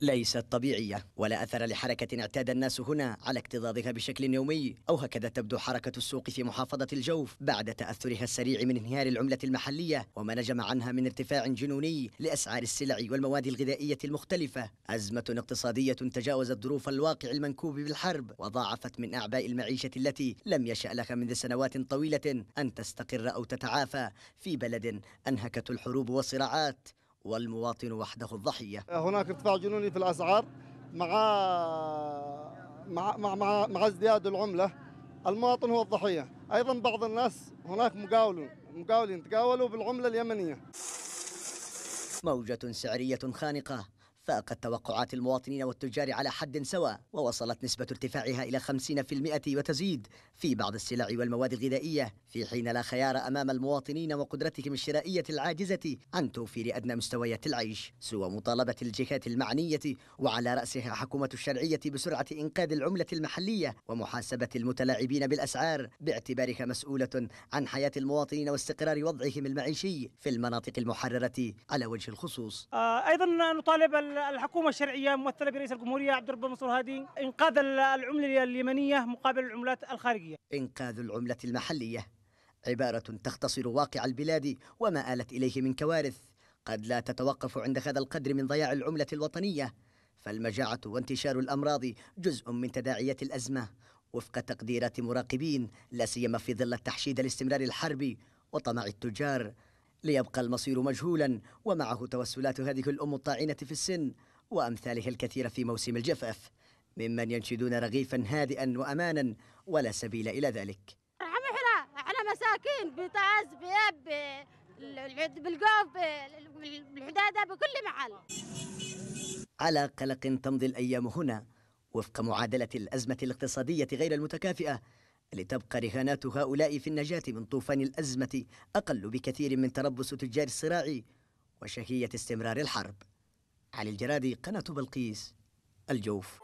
ليست طبيعية ولا أثر لحركة اعتاد الناس هنا على اكتظاظها بشكل يومي أو هكذا تبدو حركة السوق في محافظة الجوف بعد تأثرها السريع من انهيار العملة المحلية وما نجم عنها من ارتفاع جنوني لأسعار السلع والمواد الغذائية المختلفة. أزمة اقتصادية تجاوزت ظروف الواقع المنكوب بالحرب وضاعفت من أعباء المعيشة التي لم يشأ لها منذ سنوات طويلة أن تستقر أو تتعافى. في بلد أنهكت الحروب والصراعات والمواطن وحده الضحية. هناك ارتفاع جنوني في الأسعار مع مع مع مع, مع ازدياد العملة. المواطن هو الضحية. أيضا بعض الناس هناك مقاولون مقاولين تقاولوا بالعملة اليمنية. موجة سعرية خانقة. فاقت توقعات المواطنين والتجار على حد سواء ووصلت نسبة ارتفاعها إلى 50% وتزيد في بعض السلع والمواد الغذائية في حين لا خيار أمام المواطنين وقدرتهم الشرائية العاجزة عن توفير أدنى مستويات العيش سوى مطالبة الجهات المعنية وعلى رأسها حكومة الشرعية بسرعة إنقاذ العملة المحلية ومحاسبة المتلاعبين بالأسعار باعتبارها مسؤولة عن حياة المواطنين واستقرار وضعهم المعيشي في المناطق المحررة على وجه الخصوص. آه، أيضا نطالب ال- الحكومة الشرعية ممثلة برئيس الجمهورية عبد الرب منصور هادي إنقاذ ال- العملة اليمنية مقابل العملات الخارجية. إنقاذ العملة المحلية. عبارة تختصر واقع البلاد وما آلت إليه من كوارث. قد لا تتوقف عند هذا القدر من ضياع العملة الوطنية. فالمجاعة وانتشار الأمراض جزء من تداعيات الأزمة. وفق تقديرات مراقبين لا سيما في ظل التحشيد لاستمرار الحرب وطمع التجار ليبقى المصير مجهولا ومعه توسلات هذه الأم الطاعنة في السن وأمثالها الكثير في موسم الجفاف ممن ينشدون رغيفا هادئا وأمانا ولا سبيل إلى ذلك. إحنا إحنا مساكين بيب بالعد- بالقوف بال- بالحداده بكل محل. على قلق تمضي الأيام هنا وفق معادلة الأزمة الاقتصادية غير المتكافئة لتبقى رهانات هؤلاء في النجاة من طوفان الأزمة أقل بكثير من تربص تجار الصراع وشهية استمرار الحرب. علي الجرادي قناة بلقيس الجوف.